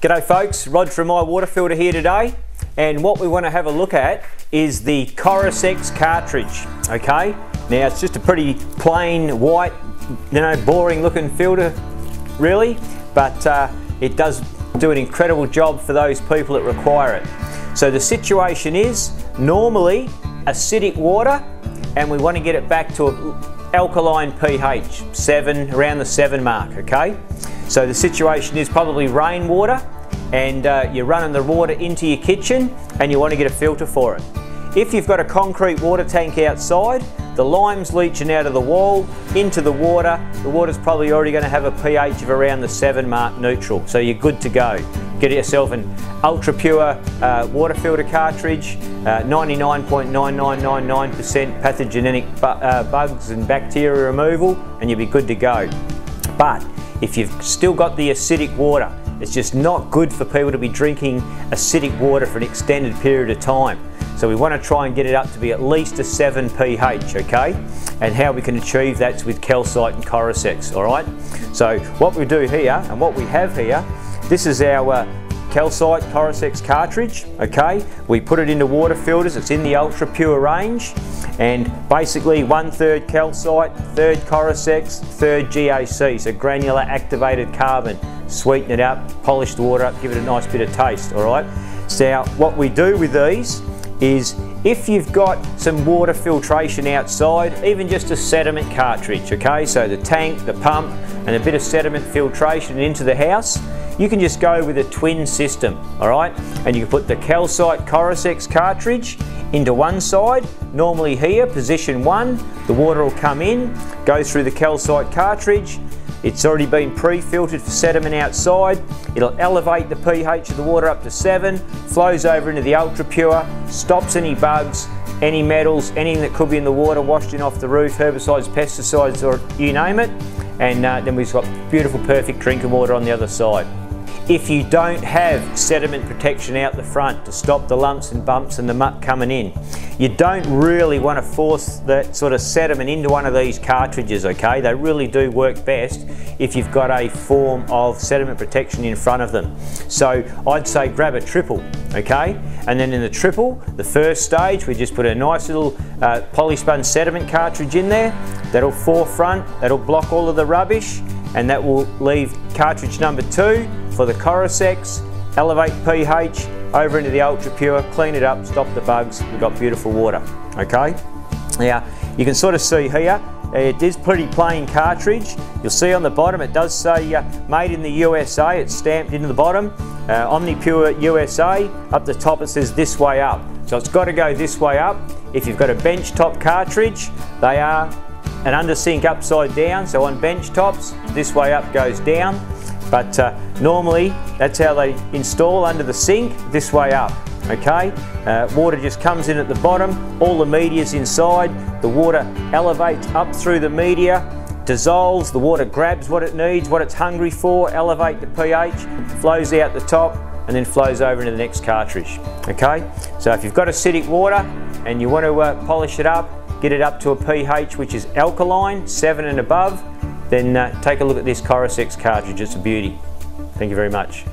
G'day folks, Rod from My Water Filter here today and what we want to have a look at is the Corosex cartridge, okay? Now it's just a pretty plain white, you know, boring looking filter really, but uh, it does do an incredible job for those people that require it. So the situation is normally acidic water and we want to get it back to alkaline pH, 7, around the 7 mark, okay? So the situation is probably rainwater and uh, you're running the water into your kitchen and you want to get a filter for it. If you've got a concrete water tank outside, the lime's leaching out of the wall into the water. The water's probably already going to have a pH of around the 7 mark neutral, so you're good to go. Get yourself an ultra pure uh, water filter cartridge, 99.9999% uh, pathogenic bu uh, bugs and bacteria removal, and you'll be good to go. But if you've still got the acidic water, it's just not good for people to be drinking acidic water for an extended period of time. So we want to try and get it up to be at least a 7 pH, okay? And how we can achieve that's with calcite and Corosex, all right? So what we do here, and what we have here, this is our uh, calcite Corosex cartridge, okay? We put it into water filters, it's in the ultra pure range, and basically one third calcite, third Corosex, third GAC, so granular activated carbon. Sweeten it up, polish the water up, give it a nice bit of taste, all right? So what we do with these is if you've got some water filtration outside, even just a sediment cartridge, okay? So the tank, the pump, and a bit of sediment filtration into the house, you can just go with a twin system, all right? And you can put the calcite Corosex cartridge into one side, normally here, position one, the water will come in, go through the calcite cartridge, it's already been pre-filtered for sediment outside. It'll elevate the pH of the water up to 7, flows over into the ultra pure, stops any bugs, any metals, anything that could be in the water washed in off the roof, herbicides, pesticides or you name it. And uh, then we've got beautiful perfect drinking water on the other side. If you don't have sediment protection out the front to stop the lumps and bumps and the muck coming in, you don't really want to force that sort of sediment into one of these cartridges, okay? They really do work best if you've got a form of sediment protection in front of them. So I'd say grab a triple, okay? And then in the triple, the first stage, we just put a nice little uh, polyspun sediment cartridge in there. That'll forefront, that'll block all of the rubbish, and that will leave cartridge number two for the Corosex, elevate pH over into the ultra pure, clean it up, stop the bugs, we've got beautiful water, okay? Now, you can sort of see here, it is pretty plain cartridge. You'll see on the bottom it does say uh, made in the USA, it's stamped into the bottom. Uh, OmniPure USA, up the top it says this way up. So it's got to go this way up. If you've got a bench top cartridge, they are an under sink upside down. So on bench tops, this way up goes down. But uh, normally that's how they install under the sink, this way up. Okay, uh, water just comes in at the bottom, all the media's inside, the water elevates up through the media, dissolves, the water grabs what it needs, what it's hungry for, elevate the pH, flows out the top, and then flows over into the next cartridge. Okay, so if you've got acidic water and you want to uh, polish it up, get it up to a pH which is alkaline, 7 and above, then uh, take a look at this Corosex cartridge. It's a beauty. Thank you very much.